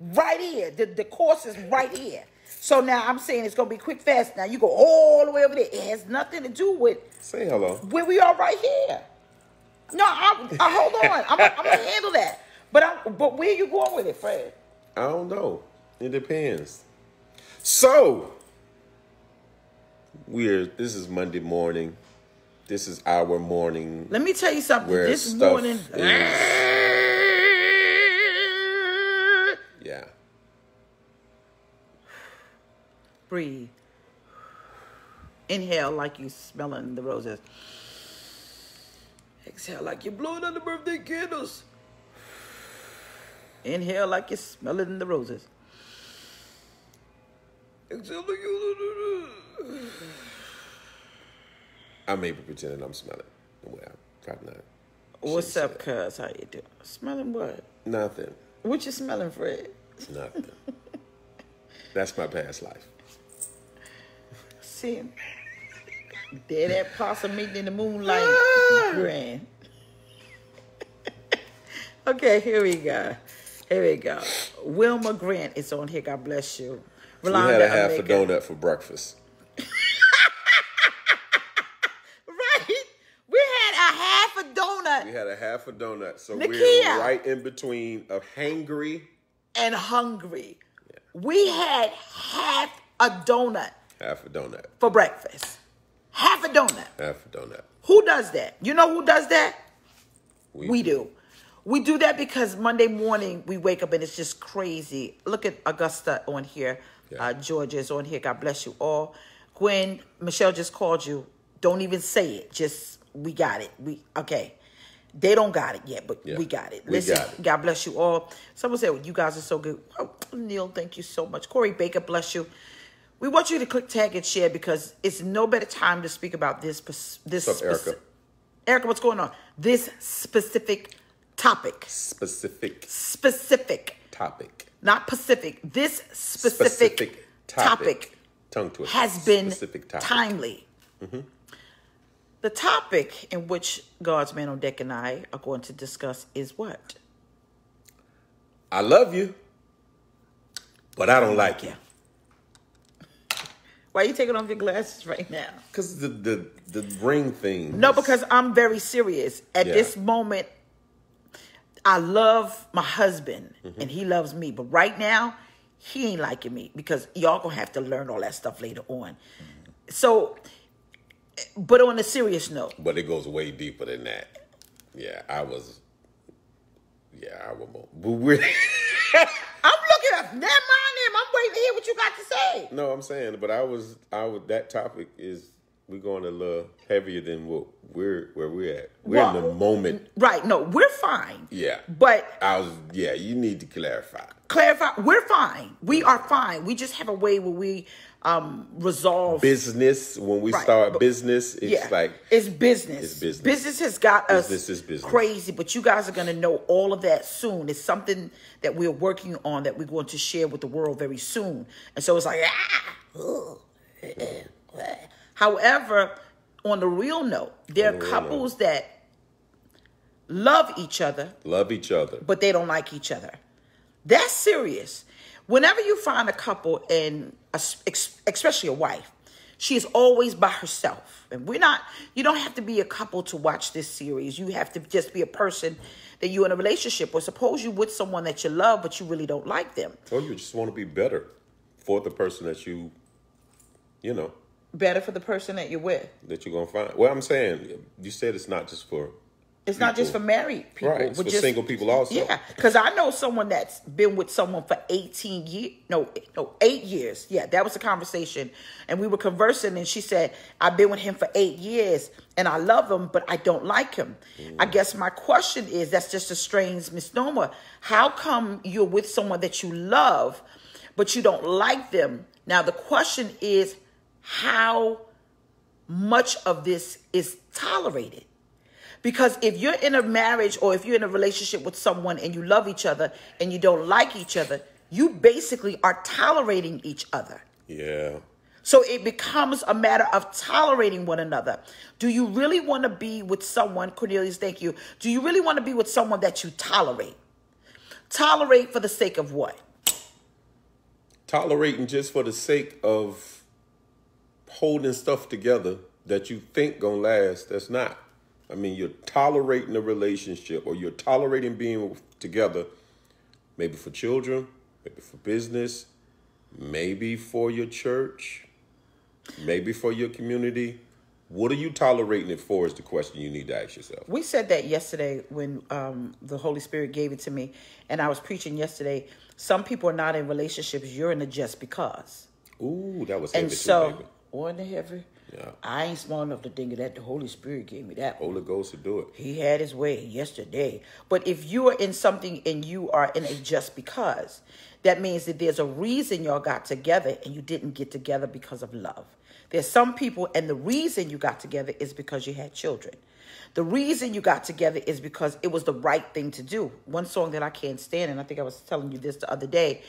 right here. The, the course is right here. So now I'm saying it's gonna be quick, fast. Now you go all the way over there. It has nothing to do with Say hello. where we are right here. No, I, I hold on. I'm, I'm gonna handle that. But I'm, but where you going with it, Fred? I don't know. It depends. So we're this is Monday morning. This is our morning Let me tell you something. this morning, is breathe. Inhale like you smelling the roses. Exhale like you're blowing on the birthday candles. Inhale like you're smelling the roses. Exhale like you. I may be pretending I'm smelling. Well, I'm probably not. What's Shouldn't up, cuz? How you doing? Smelling what? Nothing. What you smelling, Fred? Nothing. That's my past life. See, there that possum meeting in the moonlight. Ah. Grand. okay, here we go. Here we go. Wilma Grant is on here. God bless you. we had a half a donut for breakfast. Right. We had a half a donut We had a half a donut, so Nakia. we're right in between of hangry, and hungry. We had half a donut half a donut, for breakfast. Half a donut. half a donut. Who does that? You know who does that? We, We do. We do that because Monday morning we wake up and it's just crazy. Look at Augusta on here. Yeah. Uh, Georgia is on here. God bless you all. Gwen, Michelle just called you. Don't even say it. Just we got it. We okay. They don't got it yet, but Yeah. we got it. Listen, got it. God bless you all. Someone said well, you guys are so good. Oh, Neil, thank you so much. Corey Baker, bless you. We want you to click tag and share because it's no better time to speak about this. This What's up, Erica? Erica, what's going on? This specific topic. Specific Specific, topic. not Pacific. This specific, topic, Tongue twister. has been specific topic. timely. Mm-hmm. The topic in which God's man on deck and I are going to discuss is what? I love you, but I don't like you. Why are you taking off your glasses right now? Cause the the the ring thing. No, because I'm very serious. At Yeah. this moment, I love my husband Mm-hmm. and he loves me. But right now, he ain't liking me because y'all gonna have to learn all that stuff later on. So, but on a serious note, but it goes way deeper than that. Yeah, I was. Yeah, I was. But we're. I'm looking up. Never mind him. I'm waiting to hear what you got to say. no, I'm saying, but I was. I was. That topic is. We're going a little heavier than what we're where we're at. We're in the moment. Right. No, we're fine. Yeah. But I was. Yeah, you need to clarify. clarify, we're fine. We are fine. We just have a way where we um resolve Business. When we Right, start but- business, it's yeah, like it's business. It's business. Business has got us Business is business. crazy, but you guys are going to know all of that soon. It's something that we're working on that we're going to share with the world very soon. And so it's like, ah, eh, eh. However, on the real note, there are couples that love each other, love each other. but they don't like each other. That's serious. Whenever you find a couple, and especially a wife, she is always by herself. And we're not, you don't have to be a couple to watch this series. You have to just be a person that you're in a relationship or Suppose you're with someone that you love, but you really don't like them. Or you just want to be better for the person that you, you know, Better for the person that you're with. that you're gonna find. Well, I'm saying you said it's not just for. It's not just for married people. Right, for just- single people also. Yeah, because I know someone that's been with someone for 18 years. No, no, eight years. Yeah, that was a conversation. And we were conversing, and she said, I've been with him for eight years, and I love him, but I don't like him. I Mm. guess my question is that's just a strange misnomer. How come you're with someone that you love, but you don't like them? Now, the question is, how much of this is tolerated? Because if you're in a marriage or if you're in a relationship with someone and you love each other and you don't like each other, you basically are tolerating each other. Yeah, So it becomes a matter of tolerating one another. Do you really want to be with someone, Cornelius, thank you. Do you really want to be with someone that you tolerate? Tolerate for the sake of what? tolerating just for the sake of holding stuff together that you think gonna last. That's not. I mean, you're tolerating a relationship or you're tolerating being together, maybe for children, maybe for business, maybe for your church, maybe for your community. What are you tolerating it for? Is the question you need to ask yourself. We said that yesterday when um, the Holy Spirit gave it to me, and I was preaching yesterday. Some people are not in relationships. You're in a just because. Ooh, that was And so, too, wasn't it heavy? Yeah. I ain't smart enough to think of that. The Holy Spirit gave me that. Holy Ghost to do it. He had his way yesterday. But if you are in something and you are in a just because, that means that there's a reason y'all got together and you didn't get together because of love. There's some people, and the reason you got together is because you had children. The reason you got together is because it was the right thing to do. One song that I can't stand, and I think I was telling you this the other day,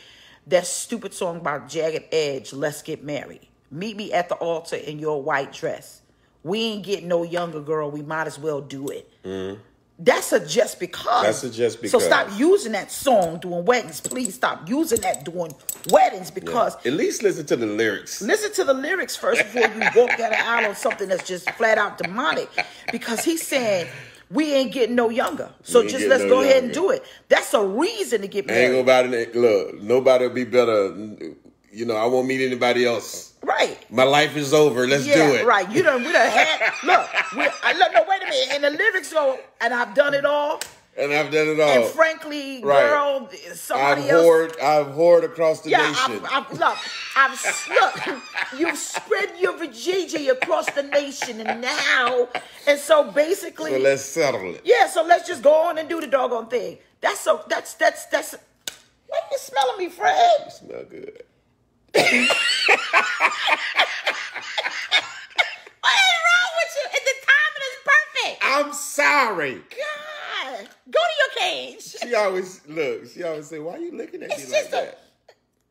that stupid song by Jagged Edge, Let's Get Married. Meet me at the altar in your white dress. We ain't getting no younger, girl. We might as well do it. Mm-hmm. That's a just because. That's a just because. So stop using that song doing weddings. Please stop using that doing weddings because At least listen to the lyrics. Listen to the lyrics first before you walk down the aisle on something that's just flat out demonic. Because he's saying we ain't getting no younger. So just let's no go ahead and do it. That's a reason to get married. Ain't nobody look. Nobody will be better. You know, I won't meet anybody else. Right. My life is over. Let's yeah, do it. right. You done we done had look, we, I look no wait a minute. And the lyrics go, and I've done it all. And I've done it all. And frankly, right. girl, I've somebody else. whored. I've whored across the Yeah, nation. I've, I've, look, I've look. You've spread your vajayjay across the nation, and now, and so basically, so let's settle it. yeah. So let's just go on and do the doggone thing. That's so. That's that's that's. Why you smelling me, Fred? You Smell good. What is wrong with you? And the timing is perfect. I'm sorry. God, go to your cage. She always look. She always say, "Why are you looking at me like just a- that?"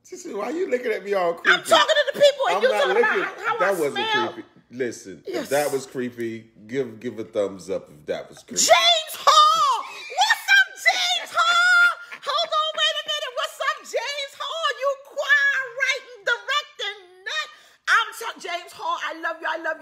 She said, "Why are you looking at me all creepy?" I'm talking to the people, and I'm you not talking looking. about how that I wasn't smell. creepy. Listen, Yes. if that was creepy, give give a thumbs up if that was creepy. James Hall. What's up, James Hall? Hold on, wait a minute. What's up, James Hall? You choir writing, directing nut. I'm t- James Hall. I love you. I love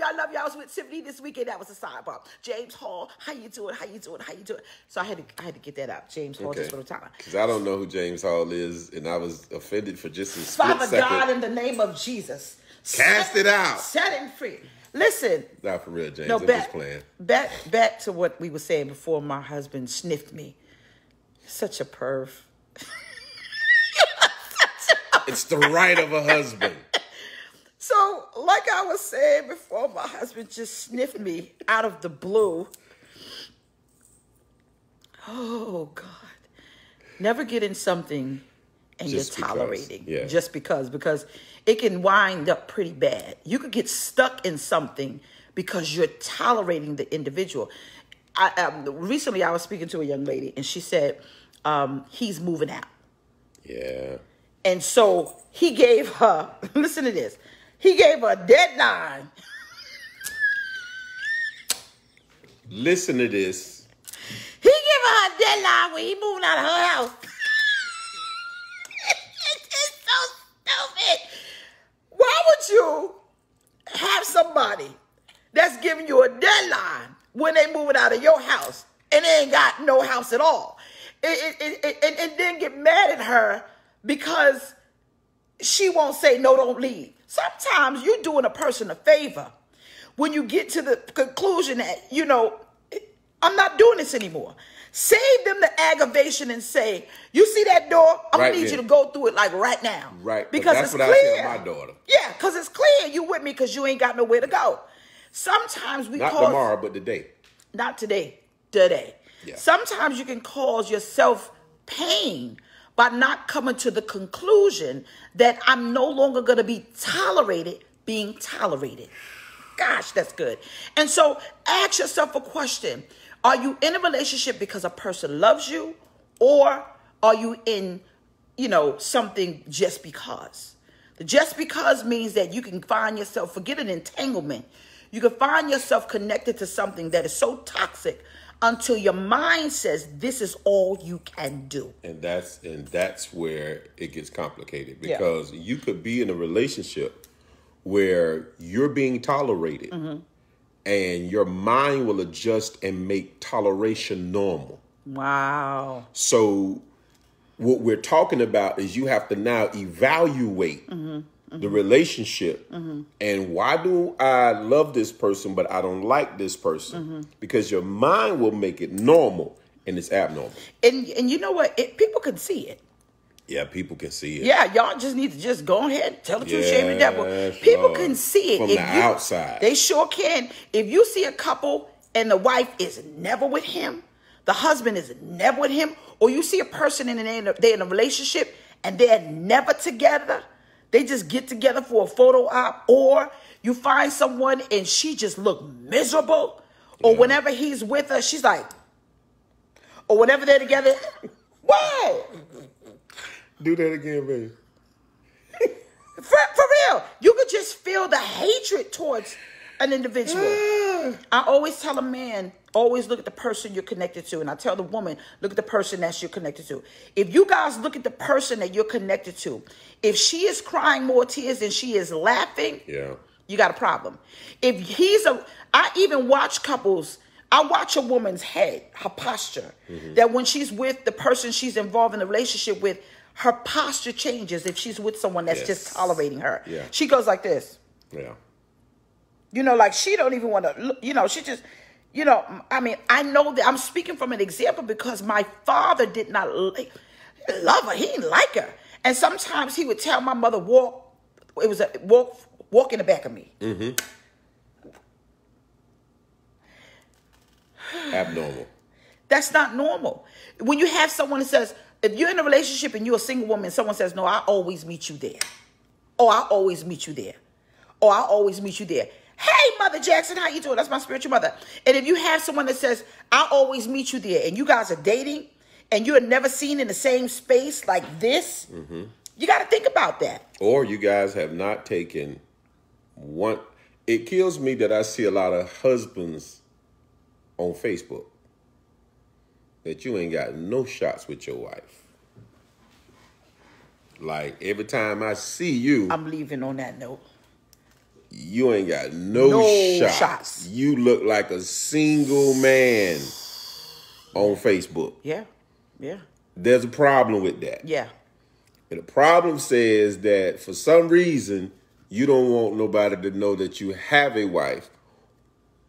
you. I love you. I was with Tiffany this weekend. That was a sidebar. James Hall, how you doing? How you doing? How you doing? So I had to, I had to get that out. James Hall, Okay. just for the time. Because I don't know who James Hall is, and I was offended for just a split Father second. God, in the name of Jesus, Cast set- it out. Set him free. Listen, Not for real, James. no, I'm back, just playing. back, back to what we were saying before my husband sniffed me. Such a perv. It's the right of a husband. So, like I was saying before, my husband just sniffed me out of the blue. Oh, God. Never get in something and Just you're because, tolerating yeah. just because, because it can wind up pretty bad. You could get stuck in something because you're tolerating the individual. I, um, recently, I was speaking to a young lady and she said, um, he's moving out. Yeah. And so he gave her, listen to this, he gave her a deadline. Listen to this. He gave her a deadline when he moving out of her house. it's so stupid. Why would you have somebody that's giving you a deadline when they moving out of your house and they ain't got no house at all? It, it, it, and, and then get mad at her because she won't say no, don't leave. Sometimes you're doing a person a favor when you get to the conclusion that, you know, I'm not doing this anymore. Save them the aggravation and say, you see that door? I'm Right gonna need then. you to go through it like right now. Right, Because that's it's what I clear. tell my daughter. Yeah, because it's clear you with me because you ain't got nowhere to go. Sometimes we Not cause tomorrow, but today. not today, today. Yeah. Sometimes you can cause yourself pain by not coming to the conclusion that I'm no longer going to be tolerated being tolerated. Gosh, that's good. And so ask yourself a question Are you in a relationship because a person loves you, or are you in, you know, something just because? The just because means that you can find yourself, forget an entanglement. You can find yourself connected to something that is so toxic until your mind says this is all you can do. and that's and that's where it gets complicated Yeah. because you could be in a relationship where you're being tolerated Mm-hmm. and your mind will adjust and make toleration normal Wow. so what we're talking about is you have to now evaluate Mm-hmm. The relationship and why do I love this person but I don't like this person Mm-hmm. because your mind will make it normal and it's abnormal. And and you know what? It, people can see it. Yeah, people can see it. Yeah, y'all just need to just go ahead, tell the truth, shame the devil. People Lord. can see it From the outside. They sure can. If you see a couple and the wife is never with him, the husband is never with him, or you see a person and they're in a, they're in a relationship and they're never together, they just get together for a photo op, or you find someone and she just look miserable, or whenever he's with her, she's like, or whenever they're together, what? Do that again, baby. For, for real, you could just feel the hatred towards an individual. I always tell a man, always look at the person you're connected to. And I tell the woman, look at the person that you're connected to. If you guys look at the person that you're connected to, if she is crying more tears than she is laughing, Yeah. you got a problem. If he's a, I even watch couples. I watch a woman's head, her posture, Mm-hmm. that when she's with the person she's involved in a relationship with, her posture changes if she's with someone that's Yes. just tolerating her. Yeah. She goes like this. Yeah. You know, like she don't even want to, you know, she just, you know, I mean, I know that I'm speaking from an example because my father did not like, love her. He didn't like her. And sometimes he would tell my mother, walk, it was a walk, walk in the back of me. Mm-hmm. Abnormal. That's not normal. When you have someone that says, if you're in a relationship and you're a single woman, someone says, No, I always meet you there. Oh, I always meet you there. Oh, I always meet you there. Hey, Mother Jackson, how you doing? That's my spiritual mother. And if you have someone that says, I always meet you there, and you guys are dating, and you're never seen in the same space like this, mm-hmm. you got to think about that. Or you guys have not taken one. It kills me that I see a lot of husbands on Facebook that you ain't got no shots with your wife. Like every time I see you, I'm leaving on that note. You ain't got no, No shots. shots. You look like a single man on Facebook. Yeah, yeah, There's a problem with that. yeah. And the problem says that for some reason you don't want nobody to know that you have a wife,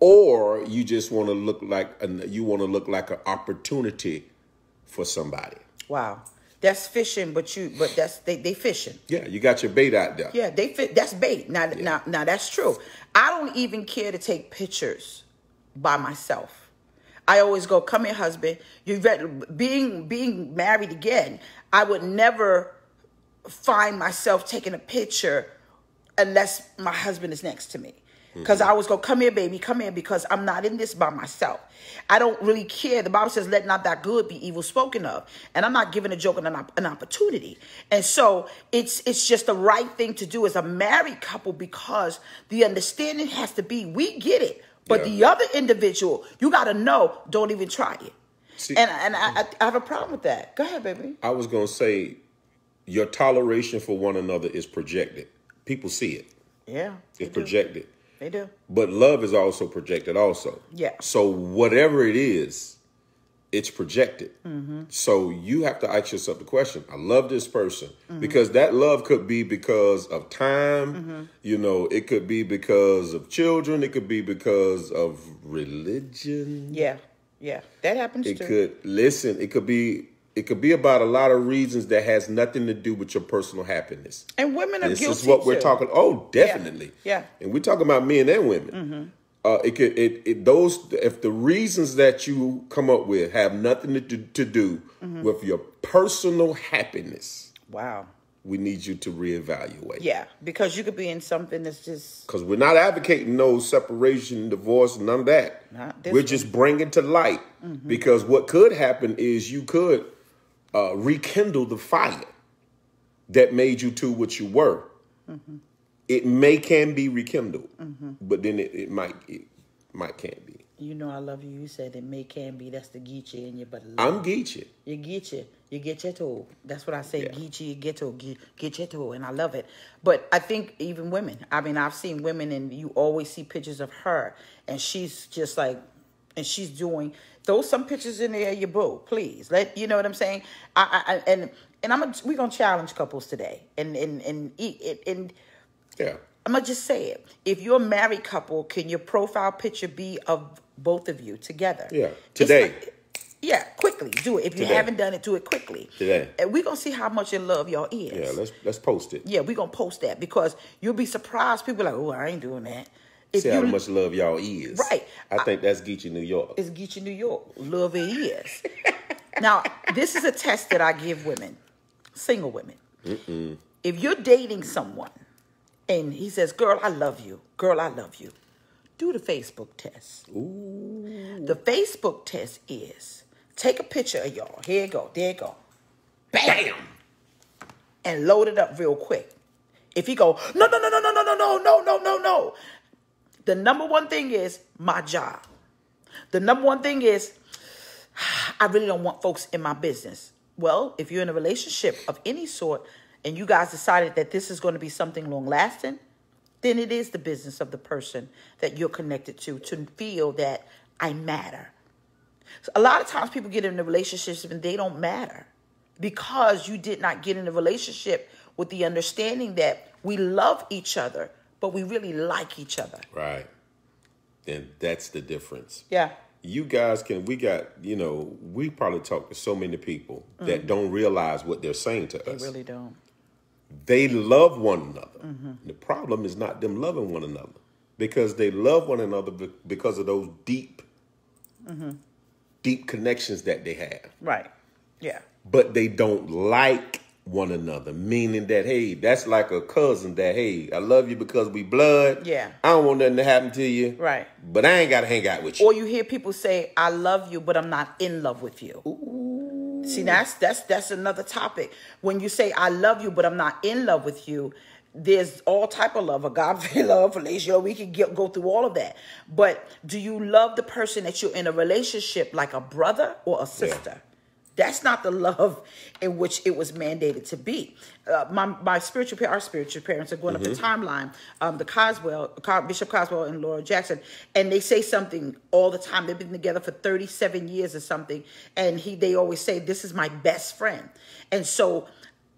or you just want to look like an, you want to look like an opportunity for somebody. Wow. That's fishing, but you, but that's, they, they fishing. Yeah, you got your bait out there. Yeah, they fit. That's bait. Now, now, now that's true. I don't even care to take pictures by myself. I always go, "Come here, husband." You read being being married again. I would never find myself taking a picture unless my husband is next to me. Mm-hmm. Because I always go, come here, baby, come here, because I'm not in this by myself. I don't really care. The Bible says, let not that good be evil spoken of. And I'm not giving a joke an, an opportunity. And so it's it's just the right thing to do as a married couple because the understanding has to be, we get it. But Yeah. the other individual, you got to know, don't even try it. See- and and I, I, mm-hmm. I have a problem with that. Go ahead, baby. I was gonna say, your toleration for one another is projected. People see it. Yeah. It's do. They do. But love is also projected also. Yeah. So whatever it is, it's projected. Mm-hmm. So you have to ask yourself the question, I love this person. Mm-hmm. Because that love could be because of time, Mm-hmm. you know, it could be because of children, it could be because of religion. Yeah. Yeah. That happens It too. could listen, it could be it could be about a lot of reasons that has nothing to do with your personal happiness. and women are This guilty is what we're too. talking. Oh, definitely. Yeah. Mm-hmm. And we're talking about men and women. Uh, it could it, it those if the reasons that you come up with have nothing to do, to do Mm-hmm. with your personal happiness, Wow. we need you to reevaluate. Yeah, because you could be in something that's just Because we're not advocating no separation, divorce, none of that. Not this We're one. just bringing to light because what could happen is you could uh, rekindle the fire that made you to what you were. It may can be rekindled, but then it, it might it might can't be. You know I love you. You said it may can be. That's the Geechee in you, but I'm Geechee. you get you. You get your toe. That's what I say. Yeah. Geechee, you get to get, get your toe, and I love it. But I think even women. I mean, I've seen women, and you always see pictures of her, and she's just like, and she's doing. Throw some pictures in there, your boo, please. Let you know what I'm saying. I, I, I and and I'm a, we're gonna challenge couples today, and and and and. and Yeah. I'm gonna just say it. If you're a married couple, can your profile picture be of both of you together? Yeah. Today. like- yeah, quickly do it. If you Today. haven't done it, do it quickly. Today. and we're gonna see how much in love y'all is. Yeah, let's let's post it. yeah, we're gonna post that because you'll be surprised. People like, oh, I ain't doing that. If See how you much love y'all is. Right. I think that's Geechee, New York. it's Geechee, New York, love it is. now, this is a test that I give women, single women. If you're dating someone and he says, Girl, I love you, girl, I love you, do the Facebook test. The Facebook test is take a picture of y'all. Here you go, there you go. Bam! And load it up real quick. If he go, no, no, no, no, no, no, no, no, no, no, no, no. The number one thing is my job. The number one thing is I really don't want folks in my business. Well, if you're in a relationship of any sort and you guys decided that this is going to be something long lasting, then it is the business of the person that you're connected to to feel that I matter. So a lot of times people get into relationships and they don't matter because you did not get in a relationship with the understanding that we love each other, but we really like each other. Right. Then that's the difference. Yeah. You guys can we got, you know, we probably talk to so many people that don't realize what they're saying to. They us. really don't. they love one another. Mm-hmm. The problem is not them loving one another because they love one another because of those deep, Mm-hmm. deep connections that they have. Right. Yeah. But they don't like one another, meaning that hey, that's like a cousin that hey, I love you because we blood. Yeah. I don't want nothing to happen to you. Right. But I ain't got to hang out with you. Or you hear people say, "I love you, but I'm not in love with you." See, that's that's that's another topic. When you say, "I love you, but I'm not in love with you," there's all type of love, agape love, fellatio. We can get, go through all of that. But do you love the person that you're in a relationship like a brother or a sister? That's not the love in which it was mandated to be. Uh, my my spiritual pa- our spiritual parents are going up the timeline. Um, the Coswell, Bishop Coswell and Laura Jackson, and they say something all the time. They've been together for thirty seven years or something, and he they always say, "This is my best friend," and so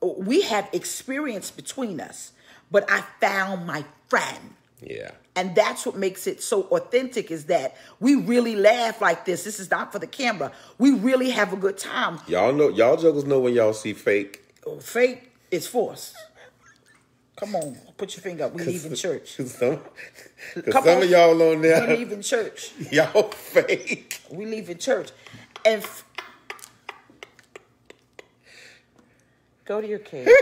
we have experience between us. But I found my friend. Yeah. And that's what makes it so authentic is that we really laugh like this. This is not for the camera. We really have a good time. Y'all know y'all jokers know when y'all see fake. Oh, Fake is forced. Come on, put your finger up. We leave in church. Cause some, cause Come some on. of y'all on We there, leave in church. y'all fake. We leave in church. And f- go to your cave.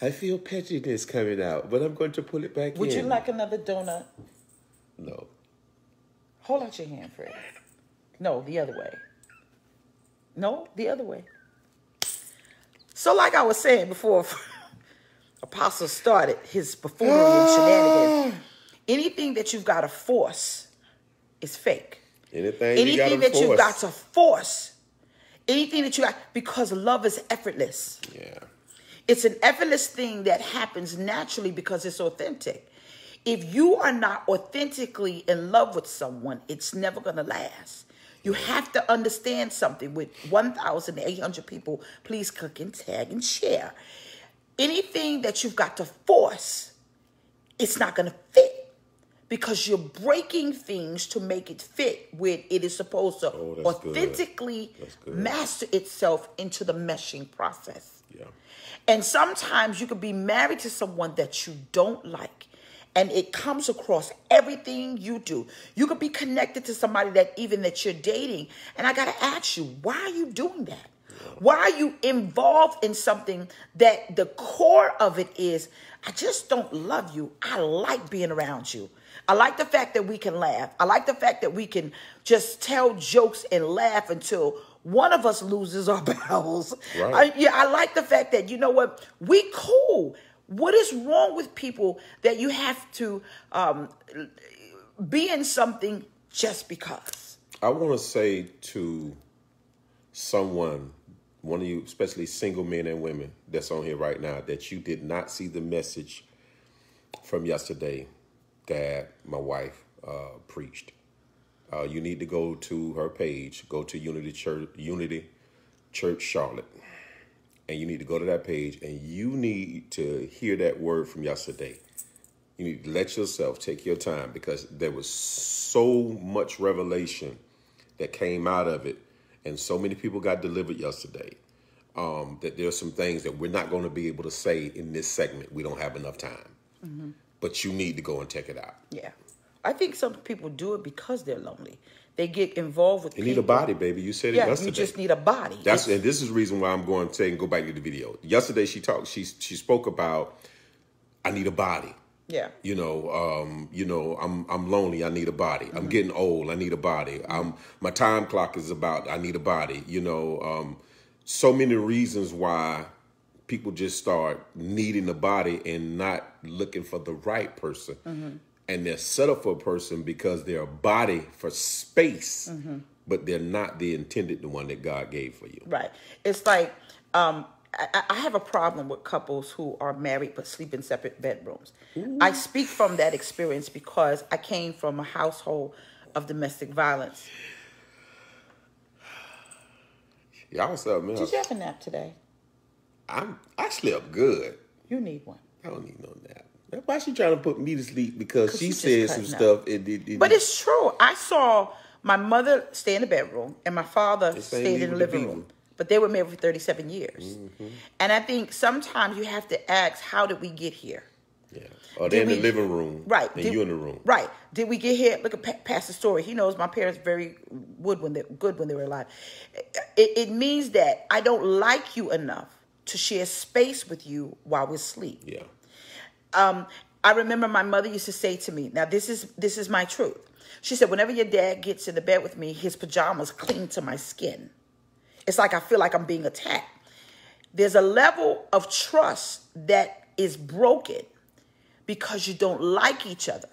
I feel pettiness coming out, but I'm going to pull it back in. Would in. you like another donut? No. Hold out your hand, Fred. No, the other way. No, the other way. So, like I was saying before, Apostle started his buffoonery and shenanigans. Ah. Anything that you've got to force is fake. Anything, Anything gotta that you've got to force, anything that you got, because love is effortless. Yeah. It's an effortless thing that happens naturally because it's authentic. If you are not authentically in love with someone, it's never going to last. You have to understand something with 1,800 people. Please click and tag and share. Anything that you've got to force, it's not going to fit because you're breaking things to make it fit where it is supposed to Oh, good. authentically good. master itself into the meshing process. Yeah. And sometimes you could be married to someone that you don't like. And it comes across everything you do. You could be connected to somebody that even that you're dating. And I gotta ask you, why are you doing that? Why are you involved in something that the core of it is, I just don't love you. I like being around you. I like the fact that we can laugh. I like the fact that we can just tell jokes and laugh until one of us loses our bowels. Right. I- yeah, I like the fact that you know what we cool. What is wrong with people that you have to um, in something just because. I want to say to someone, one of you, especially single men and women that's on here right now, that you did not see the message from yesterday that my wife uh, preached. Uh, you need to go to her page, go to Unity Church, Unity Church Charlotte, and you need to go to that page and you need to hear that word from yesterday. You need to let yourself take your time because there was so much revelation that came out of it, and so many people got delivered yesterday. Um, that there's some things that we're not going to be able to say in this segment. We don't have enough time, mm-hmm. but you need to go and check it out. Yeah, I think some people do it because they're lonely. They get involved with. You people. need a body, baby. You said it Yeah, yesterday. you just need a body. That's It's- and this is the reason why I'm going to say and go back to the video. Yesterday she talked. She she spoke about I need a body. yeah. You know, um, you know, I'm I'm lonely. I need a body. I'm getting old. I need a body. I'm my time clock is about. I need a body. You know, um, so many reasons why people just start needing a body and not looking for the right person. And they're set up for a person because they're a body for space, but they're not the intended the one that God gave for you. Right. It's like um, I, I have a problem with couples who are married but sleep in separate bedrooms. I speak from that experience because I came from a household of domestic violence. Y'all something Did you have a nap today? I'm I slept good. You need one. I don't need no nap. Why she trying to put me to sleep? because she said some stuff. It, it, it, But it's true. I saw my mother stay in the bedroom and my father stayed in the the living room. But they were married for 37 years. Mm-hmm. And I think sometimes you have to ask, how did we get here? yeah. Or they Did in the we- living room, Right. And Did- you in the room, Right. Did we get here? Look at Pa- Pastor Story. He knows my parents very good when they good when they were alive. It, it means that I don't like you enough to share space with you while we sleep. Yeah. Um, I remember my mother used to say to me, now this is this is my truth. She said, whenever your dad gets in the bed with me, his pajamas cling to my skin. It's like I feel like I'm being attacked. There's a level of trust that is broken because you don't like each other.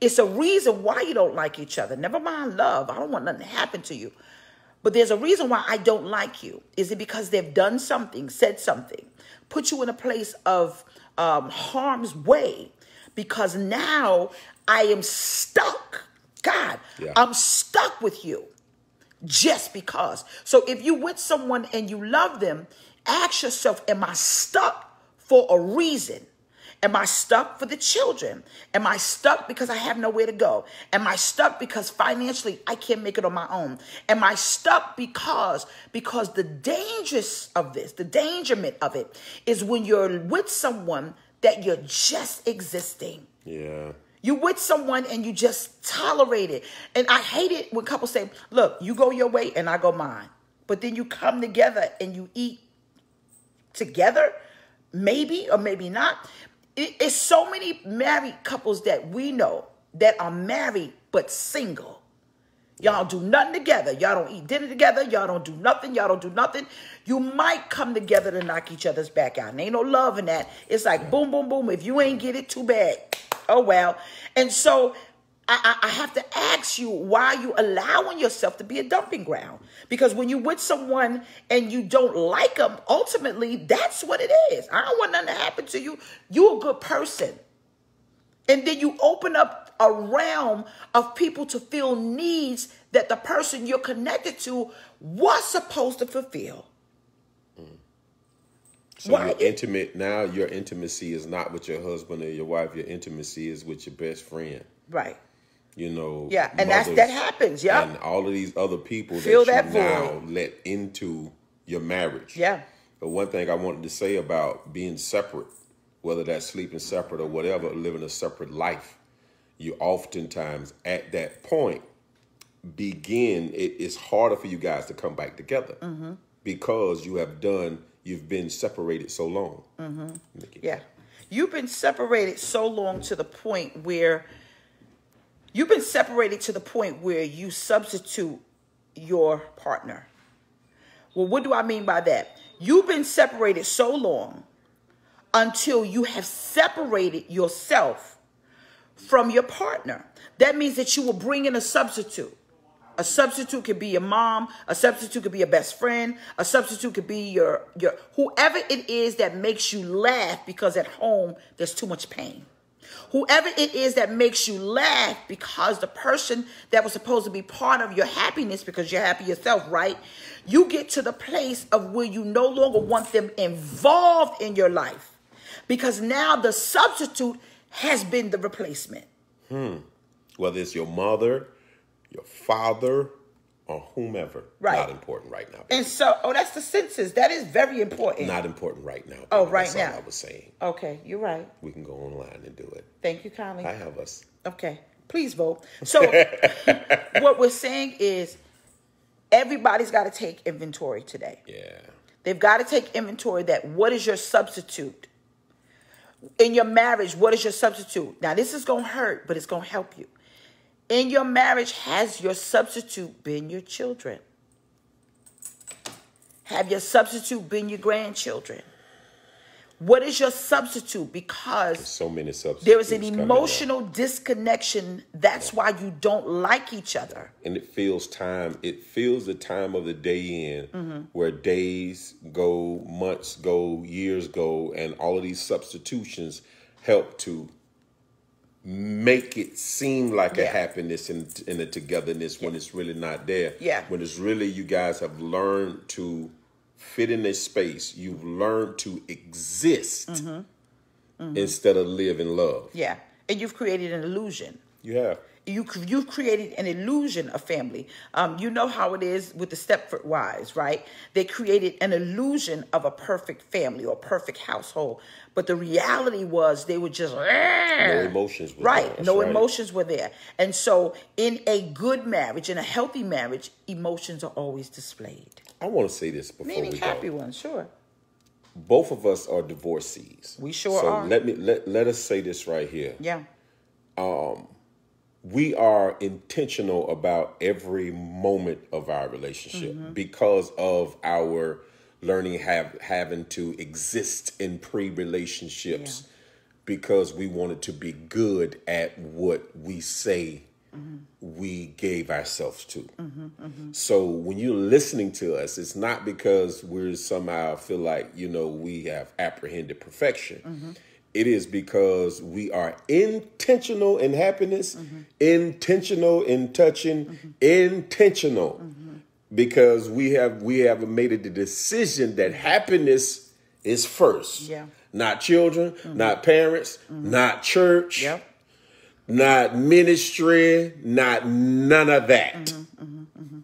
It's a reason why you don't like each other. Never mind love. I don't want nothing to happen to you. But there's a reason why I don't like you. Is it because they've done something, said something, put you in a place of um, harm's way? Because now I am stuck. God, Yeah. I'm stuck with you just because. So if you with someone and you love them, ask yourself, am I stuck for a reason? Am I stuck for the children? Am I stuck because I have nowhere to go? Am I stuck because financially I can't make it on my own? Am I stuck because because the dangers of this, the dangerment of it is when you're with someone that you're just existing. Yeah. You with someone and you just tolerate it. And I hate it when couples say, look, you go your way and I go mine. But then you come together and you eat together, maybe or maybe not. It- it's so many married couples that we know that are married but single. Y'all do nothing together. Y'all don't eat dinner together. Y'all don't do nothing. Y'all don't do nothing. You might come together to knock each other's back out. And ain't no love in that. It's like boom, boom, boom. If you ain't get it, too bad. Oh well. And so I, I, I have to ask you why you allowing yourself to be a dumping ground. Because when you with someone and you don't like them, ultimately that's what it is. I don't want nothing to happen to you. You a good person. And then you open up a realm of people to fill needs that the person you're connected to was supposed to fulfill. So Why you're intimate now. Your intimacy is not with your husband or your wife. Your intimacy is with your best friend. Right. You know. Yeah, and that's- that happens, yeah. And all of these other people Fill that you that now let into your marriage. Yeah. But one thing I wanted to say about being separate, whether that's sleeping separate or whatever, living a separate life, you oftentimes at that point begin. It, it's harder for you guys to come back together Mm-hmm. because you have done. You've been separated so long. Mm-hmm. Yeah. You've been separated so long to the point where you've been separated to the point where you substitute your partner. Well, what do I mean by that? You've been separated so long until you have separated yourself from your partner. That means that you will bring in a substitute. A substitute could be your mom, a substitute could be your best friend, a substitute could be your your whoever it is that makes you laugh because at home there's too much pain. Whoever it is that makes you laugh because the person that was supposed to be part of your happiness because you're happy yourself, right? You get to the place of where you no longer want them involved in your life because now the substitute has been the replacement. Hmm. Whether it's your mother, your father, or whomever. Right. Not important right now. And so, oh, that's the senses. That is very important. Not important right now. Oh, right That's now. I was saying. Okay, you're right. We can go online and do it. Thank you kindly. I have us. Okay, please vote. So, what we're saying is everybody's got to take inventory today. Yeah. They've got to take inventory that what is your substitute? In your marriage, what is your substitute? Now, this is going to hurt, but it's going to help you. In your marriage, has your substitute been your children? Have your substitute been your grandchildren? What is your substitute? Because So many substitutes. there is an emotional disconnection. That's why you don't like each other. and it feels time it feels the time of the day in Mm-hmm. where days go months go years go and all of these substitutions help to make it seem like a happiness and, and a togetherness when it's really not there Yeah. when it's really you guys have learned to fit in a space you've learned to exist Mm-hmm. instead of live in love Yeah. And you've created an illusion. you have you you've created an illusion of family. Um, you know how it is with the Stepford wives, right? They created an illusion of a perfect family or perfect household, but the reality was they were just no emotions were right. there. No right. emotions were there, and so in a good marriage, in a healthy marriage, emotions are always displayed. i want to say this before Meaning we go happy ones, sure. both of us are divorcees. We sure so are. let me let, let us say this right here. Yeah, We are intentional about every moment of our relationship Mm-hmm. because of our learning have having to exist in pre-relationships because we wanted to be good at what we say Mm-hmm. we gave ourselves to. So when you're listening to us, it's not because we're somehow feel like, you know, we have apprehended perfection. It is because we are intentional in happiness, intentional in touching, intentional because we have we have made it the decision that happiness is first. Yeah. Not children, not parents, not church yep, not ministry, not none of that. Mm-hmm, mm-hmm,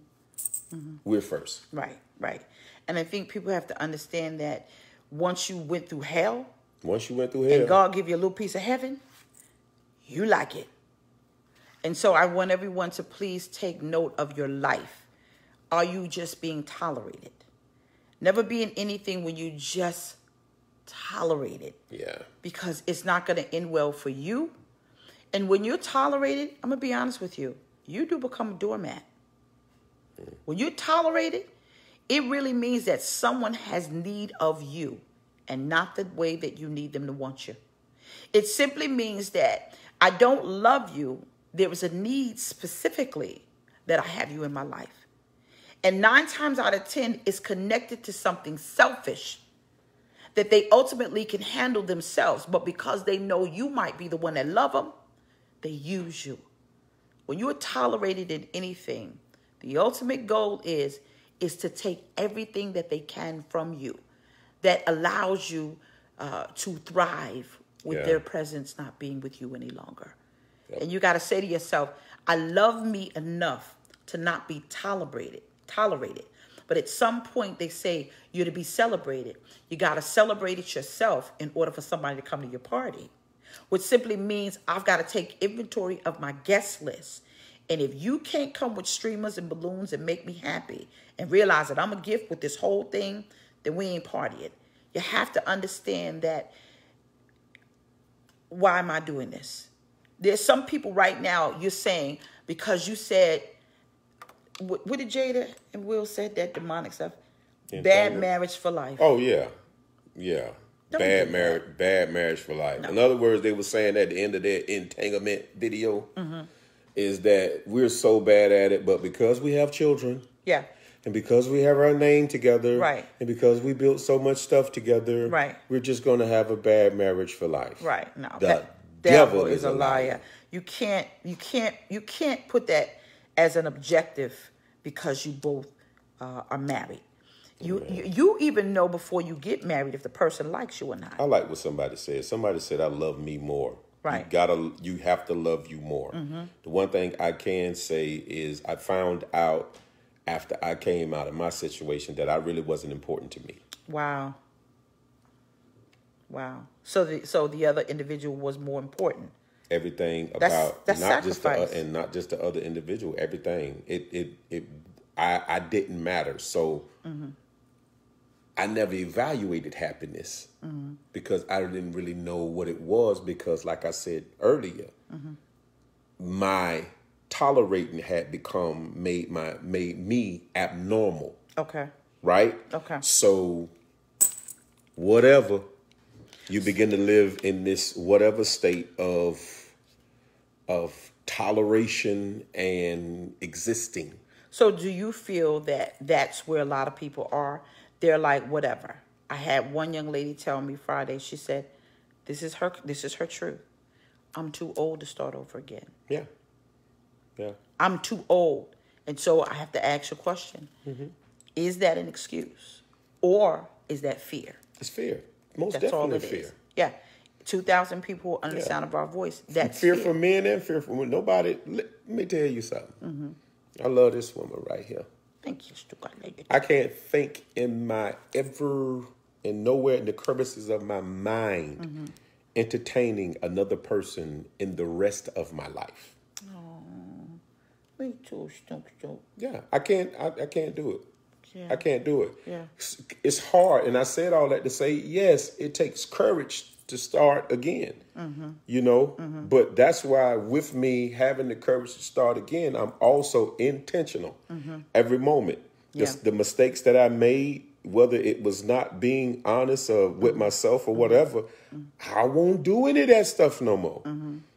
mm-hmm. We're first. right, right. And I think people have to understand that once you went through hell, Once you went through hell, and God give you a little piece of heaven, you like it. And so I want everyone to please take note of your life. Are you just being tolerated? Never being anything when you just tolerate it yeah, because it's not going to end well for you. And when you're tolerated, I'm going to be honest with you, you do become a doormat. Mm. When you're tolerated, it really means that someone has need of you and not the way that you need them to want you. It simply means that I don't love you. There is a need specifically that I have you in my life. And nine times out of 10, it's connected to something selfish that they ultimately can handle themselves. But because they know you might be the one that love them, they use you. When you are tolerated in anything, the ultimate goal is is to take everything that they can from you that allows you uh, to thrive with Yeah. their presence not being with you any longer. And you got to say to yourself, I love me enough to not be tolerated, tolerated. But at some point they say you're to be celebrated. You got to celebrate it yourself in order for somebody to come to your party. Which simply means I've got to take inventory of my guest list. And if you can't come with streamers and balloons and make me happy and realize that I'm a gift with this whole thing, then we ain't partying. You have to understand that why am I doing this? There's some people right now you're saying because you said what, what did Jada and Will said that demonic stuff? Bad marriage for life. Oh yeah, yeah. Don't bad marriage, bad marriage for life. In other words, they were saying at the end of their entanglement video Mm-hmm. is that we're so bad at it, but because we have children, Yeah. And because we have our name together, Right. and because we built so much stuff together, Right. we're just going to have a bad marriage for life. Right. No. The that devil devil is a liar. You can't you can't you can't put that as an objective because you both uh, are married. You, you you even know before you get married if the person likes you or not. I like what somebody said. Somebody said, "I love me more." Right. You gotta. You have to love you more. The one thing I can say is I found out after I came out of my situation that I really wasn't important to me. Wow. Wow. So the so the other individual was more important. Everything That's- about that's not just the, and not just the other individual. Everything. It it it. I I didn't matter. So. Mm-hmm. I never evaluated happiness Mm-hmm. because I didn't really know what it was. Because, like I said earlier, Mm-hmm. my tolerating had become made my made me abnormal, Okay. right? Okay. So, whatever you begin to live in this whatever state of of toleration and existing. So do you feel that that's where a lot of people are? They're like whatever. I had one young lady tell me Friday. She said, "This is her. This is her truth. I'm too old to start over again. Yeah, yeah. I'm too old." And so I have to ask you a question: Mm-hmm. Is that an excuse, or is that fear? It's fear. Most That's all definitely it is. fear. Yeah, two thousand people under the sound of our voice. That's fear fear. for men and fear for women. Nobody. Let, me tell you something. Mm-hmm. I love this woman right here. Thank you, Stu. I. I can't think in my ever and nowhere in the crevices of my mind Mm-hmm. entertaining another person in the rest of my life. Me too, Stu. Stu. Yeah, I can't. I, I can't do it. Yeah. I can't do it. Yeah. It's, it's hard, and I said all that to say yes. It takes courage to start again. Mm-hmm. You know, but that's why with me having the courage to start again, I'm also intentional every moment. The- Mm-hmm. Yeah. The, mistakes that I made, whether it was not being honest or with Mm-hmm. myself or whatever, I won't do any of that stuff no more.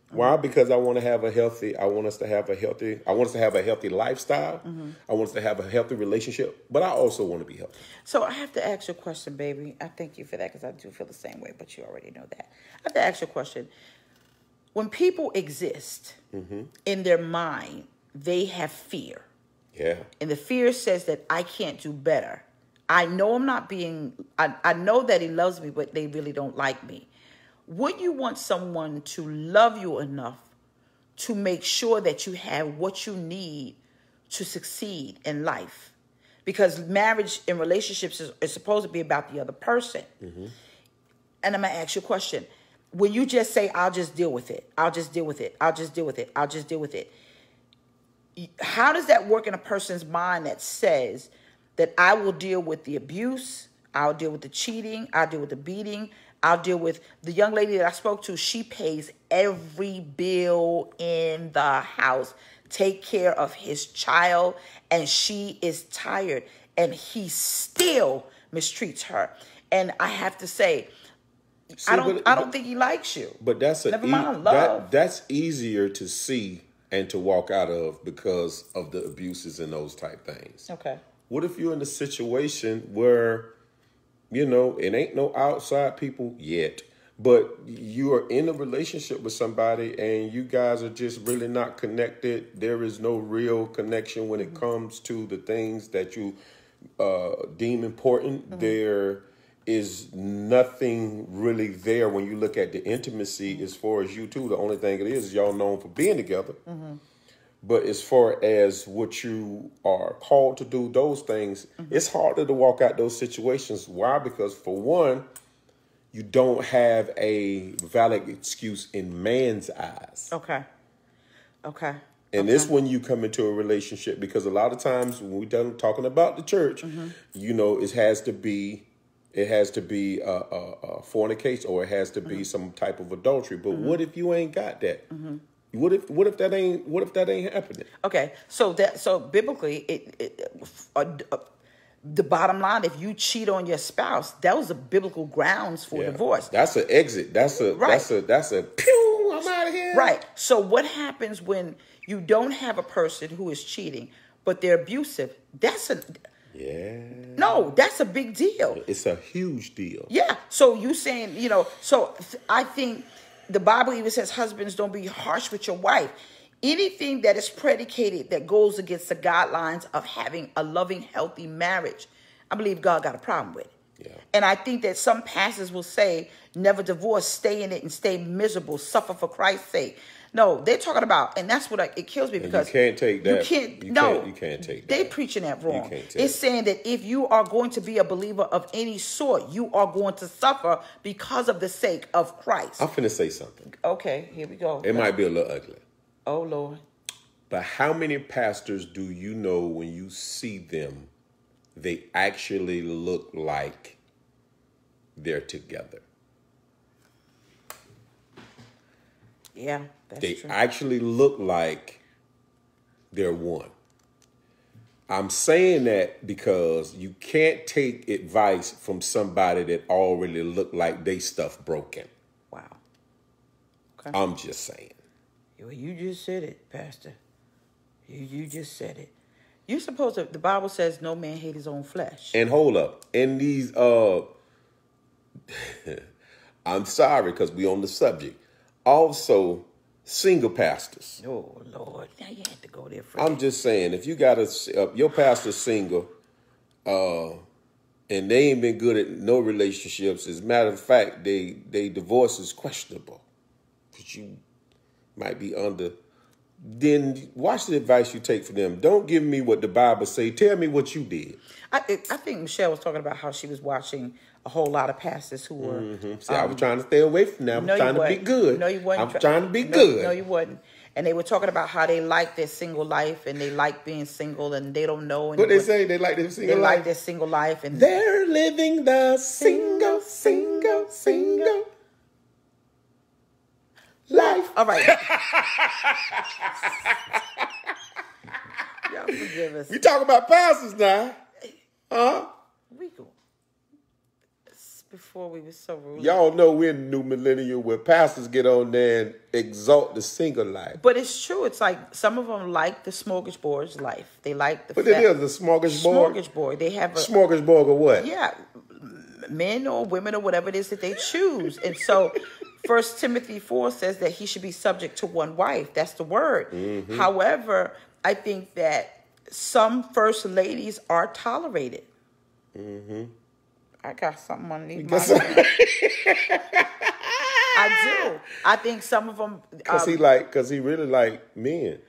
Mm-hmm. Why? Because I want to have a healthy. I want us to have a healthy. I want us to have a healthy lifestyle. Mm-hmm. I want us to have a healthy relationship. But I also want to be healthy. So I have to ask you a question, baby. I thank you for that because I do feel the same way, but you already know that. I have to ask you a question. When people exist in their mind, they have fear. Yeah. And the fear says that I can't do better. I know I'm not being, I, I know that he loves me, but they really don't like me. Would you want someone to love you enough to make sure that you have what you need to succeed in life? Because marriage and relationships is, is supposed to be about the other person. Mm-hmm. And I'm gonna ask you a question. When you just say, I'll just deal with it, I'll just deal with it, I'll just deal with it, I'll just deal with it how does that work in a person's mind that says that I will deal with the abuse, I'll deal with the cheating, I'll deal with the beating, I'll deal with the young lady that I spoke to, she pays every bill in the house, take care of his child, and she is tired, and he still mistreats her. And I have to say, See, I don't but- I don't but- think he likes you. But that's a Never e- mind that love. that's easier to see and to walk out of because of the abuses and those type things. Okay. What if you're in a situation where, you know, it ain't no outside people yet, but you are in a relationship with somebody and you guys are just really not connected. There is no real connection when it mm-hmm. comes to the things that you uh, deem important. Mm-hmm. There is nothing really there when you look at the intimacy mm-hmm. as far as you two. The only thing it is, is y'all known for being together. But as far as what you are called to do, those things, mm-hmm. it's harder to walk out those situations. Why? Because for one, you don't have a valid excuse in man's eyes. Okay. Okay. And this when you come into a relationship because a lot of times when we're done talking about the church, mm-hmm. you know, it has to be it has to be a, a, a fornication or it has to be mm-hmm. some type of adultery. But what if you ain't got that? What if what if that ain't what if that ain't happening? Okay, so that so biblically, it, it uh, uh, the bottom line, if you cheat on your spouse, that was are biblical grounds for Yeah. divorce. That's an exit. That's a Right. that's a that's a pew. I'm out of here. Right. So what happens when you don't have a person who is cheating, but they're abusive? That's a Yeah. no, that's a big deal. It's a huge deal. Yeah. So you saying, you know, so th- I think the Bible even says husbands don't be harsh with your wife. Anything that is predicated that goes against the guidelines of having a loving, healthy marriage, I believe God got a problem with. Yeah. And I think that some pastors will say, never divorce, stay in it and stay miserable, suffer for Christ's sake. No, they're talking about, and that's what I, it kills me because you because can't take that. You can't. you no, can't- you can't take That. They preaching that wrong. You can't take It's it. saying that if you are going to be a believer of any sort, you are going to suffer because of the sake of Christ. I'm finna say something. Okay, here we go. It might be a little ugly. Oh Lord. But how many pastors do you know when you see them, they actually look like they're together? Yeah, that's They true. actually look like they're one. I'm saying that because you can't take advice from somebody that already looked like they stuff broken. wow. Okay. I'm just saying. Well, you just said it, Pastor. You you just said it. You supposed to. The Bible says no man hate his own flesh. And hold up, And these uh I'm sorry because we on the subject. Also, single pastors. oh Lord, now you had to go there. Fred. I'm just saying, if you got a uh, your pastor's single, uh, and they ain't been good at no relationships. As a matter of fact, they they divorce is questionable, because you might be under. Then watch the advice you take from them. Don't give me what the Bible say. Tell me what you did. I, I think Michelle was talking about how she was watching a whole lot of pastors who were. See, I was trying to stay away from Um, No, trying to be good. No, you wasn't. I'm try- trying to be no, good. No, you wasn't. And they were talking about how they like their single life and they like being single and they don't know. And what they say? They like their single. They single like life. their single life and They're living the single, single, single life. All right. Y'all forgive us. We talk about pastors now, huh? We go. Before we were so rude. Y'all know we're in the new millennium where pastors get on there and exalt the single life. But it's true. It's like some of them like the smorgasbord's life. They like the But fat- it is a smorgasbord. smorgasbord. They have a Smorgasbord or what? yeah, men or women or whatever it is that they choose. And so, First Timothy four says that he should be subject to one wife. That's the word. Mm-hmm. However, I think that some first ladies are tolerated. Mm-hmm. I got something underneath my. I do. I think some of them. Cause he like, cause he really like men.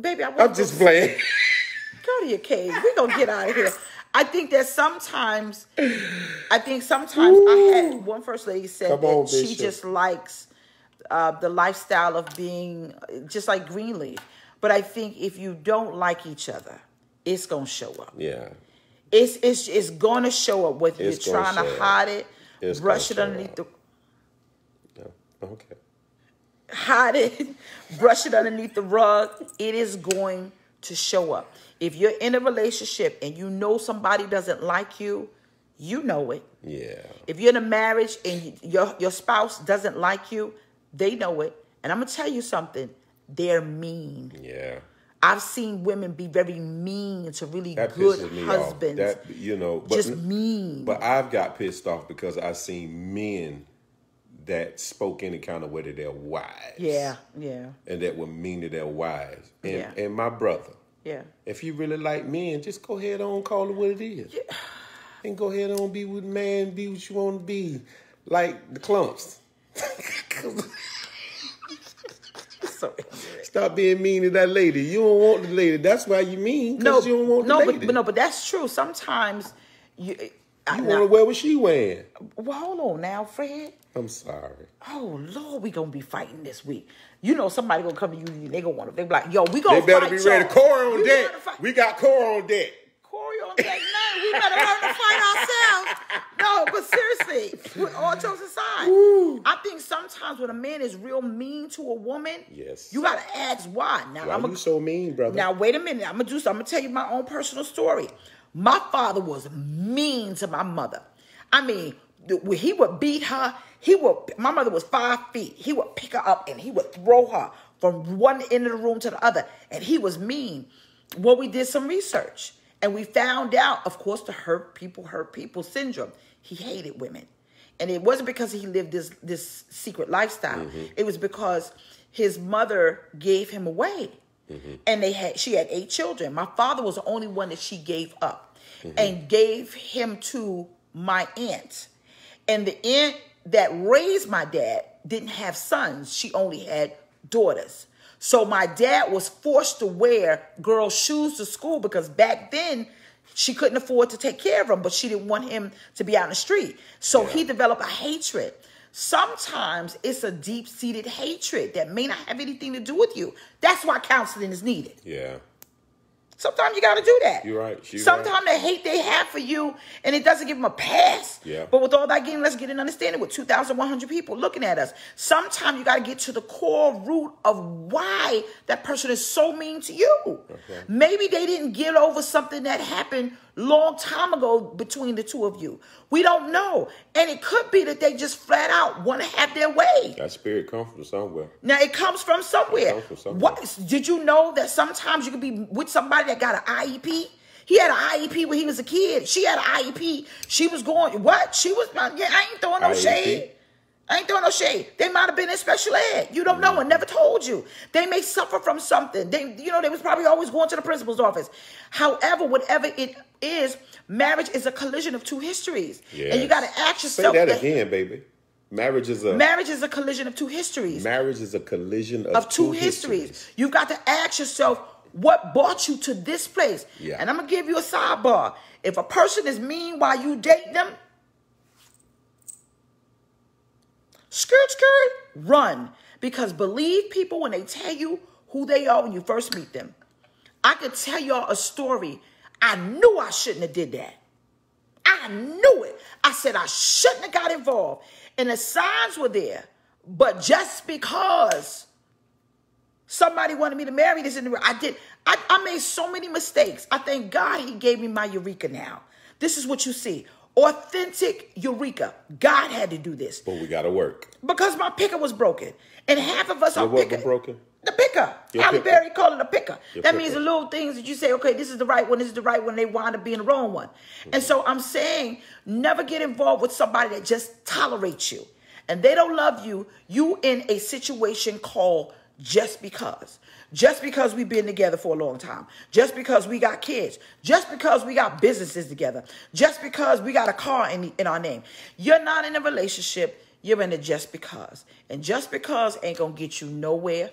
baby, I I'm just playing. go to your cave. We're gonna get out of here. I think that sometimes, I think sometimes I had one first lady said Come that on, she Bishop. just likes uh, the lifestyle of being just like Greenleaf. But I think if you don't like each other, it's gonna show up. Yeah. It's it's it's gonna show up whether It's you're trying to up. hide it, It's brush it underneath up. the Yeah. Okay. hide it, brush it underneath the rug, it is going to show up. If you're in a relationship and you know somebody doesn't like you, you know it. Yeah. If you're in a marriage and your your spouse doesn't like you, they know it. And I'm gonna tell you something, they're mean. Yeah. I've seen women be very mean to really That good me husbands. That you know, but, just mean. But I've got pissed off because I've seen men that spoke any kind of way to their wives. yeah, yeah, And that were mean to their wives. And Yeah. and my brother, yeah. if you really like men, just go ahead on call it what it is. Yeah. And go ahead on be with man, be what you want to be. Like the clumps. Stop being mean to that lady. You don't want the lady. That's why you mean. no, you don't want no, the but, lady. but no, but that's true. Sometimes you. Eh, I, you want to wear what she wearing. Well, hold on now, Fred. I'm sorry. Oh Lord, we gonna be fighting this week. You know somebody gonna come to you. and They gonna want to. They be like, "Yo, we gonna They better be ready. Corey on deck. We got Corey on deck. Corey on deck. No, we better learn to. No, but seriously, with all jokes aside, I think sometimes when a man is real mean to a woman, Yes. you gotta ask why. Now Why I'm you so mean, brother? now wait a minute. I'm gonna do. So I'm gonna tell you my own personal story. My father was mean to my mother. I mean, th- he would beat her. He would. My mother was five feet. He would pick her up and he would throw her from one end of the room to the other, and he was mean. Well, we did some research and we found out, of course, the hurt people hurt people syndrome. He hated women. And it wasn't because he lived this this secret lifestyle. Mm-hmm. It was because his mother gave him away. Mm-hmm. And they had she had eight children. My father was the only one that she gave up mm-hmm. and gave him to my aunt. And the aunt that raised my dad didn't have sons. She only had daughters. So my dad was forced to wear girls' shoes to school because back then she couldn't afford to take care of him, but she didn't want him to be out in the street. So he developed a hatred. Sometimes it's a deep seated hatred that may not have anything to do with you. That's why counseling is needed. Yeah. Sometimes you got to do that. You're right. Sometimes the hate they have for you, and it doesn't give them a pass. Yeah. But with all that game, let's get an understanding with 2,100 people looking at us. Sometimes you got to get to the core root of why that person is so mean to you. Okay. Maybe they didn't get over something that happened long time ago between the two of you. We don't know. And it could be that they just flat out want to have their way. That spirit comes from somewhere. Now it comes from somewhere. Comes from somewhere. What did you know that sometimes you can be with somebody that got an IEP? He had an IEP when he was a kid. She had an IEP. She was going what? She was yeah. I ain't throwing no IEP? shade. I ain't throwing no shade. They might have been in special ed. You don't know and never told you. They may suffer from something. They, you know, they was probably always going to the principal's office. However, whatever it is, marriage is a collision of two histories, and you got to ask Say yourself that that again, baby. Marriage is a marriage is a collision of two histories marriage is a collision of, of two histories. You've got to ask yourself what brought you to this place. Yeah. And I'm gonna give you a sidebar. If a person is mean while you date them, skirt skirt, run. Because believe people when they tell you who they are when you first meet them. I could tell y'all a story. I knew I shouldn't have did that. I knew it. I said I shouldn't have got involved. And the signs were there. But just because somebody wanted me to marry this individual, I did. I, I made so many mistakes. I thank God he gave me my eureka now. This is what you see. Authentic eureka. God had to do this. but we gotta work. Because my picker was broken. And half of us Your are what picker. broken? The picker. Your Halle. Berry called it a picker. Your that picker. means the little things that you say, okay, this is the right one, this is the right one, they wind up being the wrong one. And so I'm saying, never get involved with somebody that just tolerates you. And they don't love you, you in a situation called just because. Just because we've been together for a long time. Just because we got kids. Just because we got businesses together. Just because we got a car in, in our name. You're not in a relationship. You're in a just because. And just because ain't going to get you nowhere.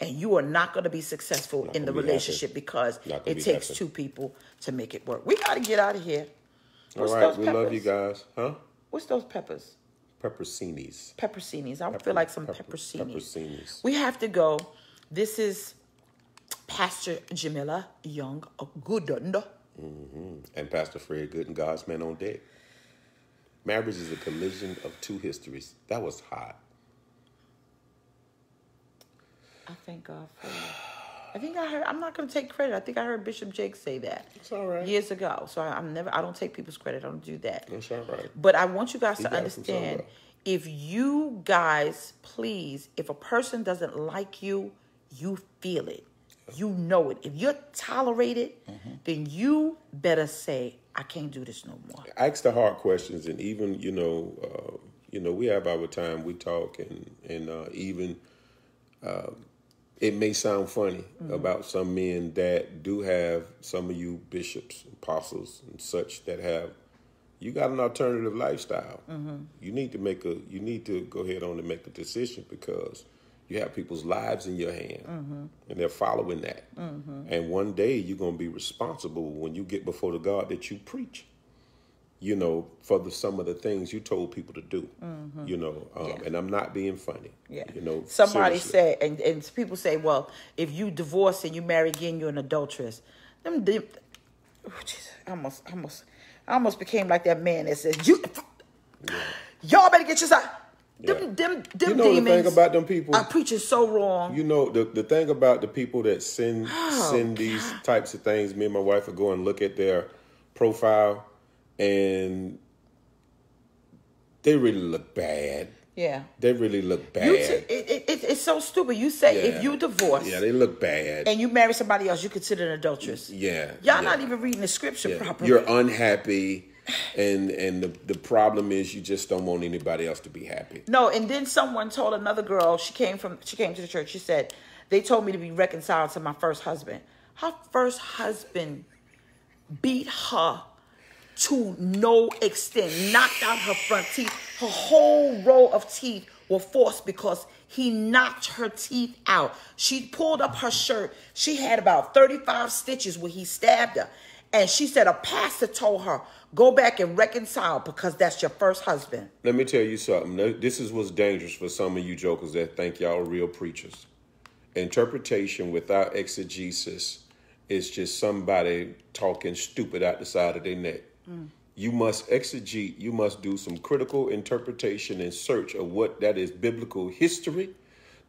And you are not going to be successful in the be relationship happy. because it be takes happy. two people to make it work. We got to get out of here. All What's right, those we love you guys. Huh? What's those peppers? Peppercinis. Peppercinis. I Pepper- feel like some pepper- peppercinis. peppercinis. We have to go. This is Pastor Jameliah Young Gooden. Mm-hmm. And Pastor Fred Gooden God's Man on Deck. Marriage is a collision of two histories. That was hot. I thank God for that. I think I heard. I'm not going to take credit. I think I heard Bishop Jakes say that It's all right. years ago. So I, I'm never. I don't take people's credit. I don't do that. That's all right. But I want you guys You to got it from understand if you guys, please, if a person doesn't like you, you feel it. You know it. If you're tolerated, Mm-hmm. then you better say, I can't do this no more. ask the hard questions and even you know uh, you know we have our time we talk and and uh, even uh, it may sound funny about some men that do have some of you bishops apostles and such that have you got an alternative lifestyle you need to make a you need to go ahead on and make a decision because you have people's lives in your hand mm-hmm. and they're following that mm-hmm. and one day you're going to be responsible when you get before the god that you preach you know, for the some of the things you told people to do, mm-hmm. you know, um, Yeah. and I'm not being funny. Yeah. You know, somebody seriously. said, and, and people say, well, if you divorce and you marry again, you're an adulteress. Them, them oh, Jesus, I almost, I almost, I almost became like that man that said, you, y'all better get yourself. Them, Yeah. them, them You know demons the thing about them people. are preaching so wrong. You know the the thing about the people that send Oh, send these types of things. Me and my wife would go and look at their profile, and they really look bad. Yeah. They really look bad. T- it, it, it, it's so stupid. You say Yeah. if you divorce yeah, they look bad. and you marry somebody else, you consider an adulteress. yeah, Y'all yeah. not even reading the scripture properly. You're unhappy, and and the the problem is you just don't want anybody else to be happy. No, and then someone told another girl, she came from she came to the church, she said, They told me to be reconciled to my first husband. Her first husband beat her to no extent, knocked out her front teeth. Her whole row of teeth were forced because he knocked her teeth out. She pulled up her shirt. She had about 35 stitches where he stabbed her. And she said a pastor told her, go back and reconcile because that's your first husband. Let me tell you something. This is what's dangerous for some of you jokers that think y'all are real preachers. Interpretation without exegesis is just somebody talking stupid out the side of their neck. Mm. You must exegete, you must do some critical interpretation and search of what that is biblical history,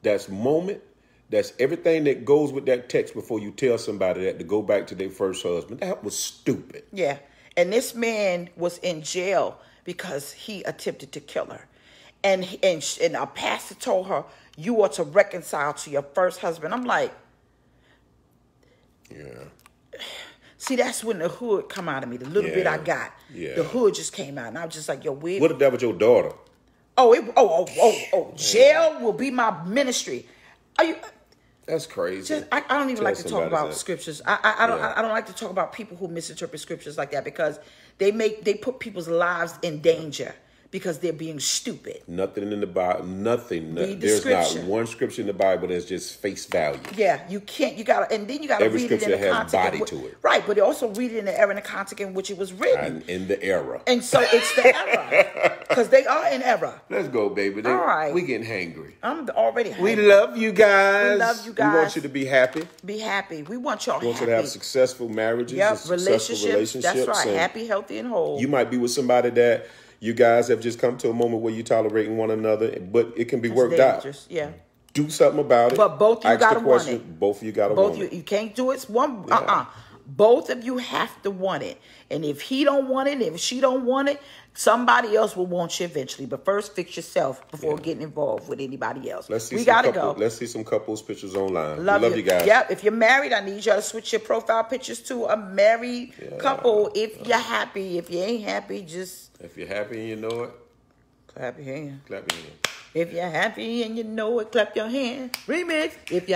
that's moment, that's everything that goes with that text before you tell somebody that to go back to their first husband. That was stupid. Yeah. And this man was in jail because he attempted to kill her. And and and a pastor told her you are to reconcile to your first husband. I'm like, Yeah. see, that's when the hood come out of me. The little bit I got, Yeah. the hood just came out, and I was just like, yo, weird. What if that was your daughter? oh, it, oh, oh, oh, oh, jail will be my ministry. Are you? That's crazy. Just, I, I don't even Tell like to talk about that. scriptures. I, I, I don't. Yeah. I, don't like to talk about people who misinterpret scriptures like that because they make they put people's lives in danger because they're being stupid. Nothing in the Bible, nothing. no- the there's not one scripture in the Bible that's just face value. Yeah, you can't. You gotta, and then you gotta Every read it in scripture the has context. body to it. right? But also read it in the era and the context in which it was written. And in the era. And so it's the era because they are in error. Let's go, baby. They, All right. We getting hangry. I'm already. We love you guys. We love you guys. We want you to be happy. Be happy. We want y'all We want happy. you to have successful marriages, and yep, successful relationships. relationships. That's right. Happy, healthy, and whole. You might be with somebody that you guys have just come to a moment where you're tolerating one another, but it can be It's worked out. dangerous. Yeah. Do something about it. But both you gotta want it. Both of you got to Both want you it. you can't do it. It's one uh uh Both of you have to want it. And if he don't want it, if she don't want it, somebody else will want you eventually. But first fix yourself before getting involved with anybody else. Let's see we some gotta couple, go. Let's see some couples pictures online. Love, love you, guys. Yep. If you're married, I need y'all to switch your profile pictures to a married couple. If you're happy, if you ain't happy, just If you're happy and you know it, clap your hand. clap your hands. If you're happy and you know it, clap your hand. Remix. If you're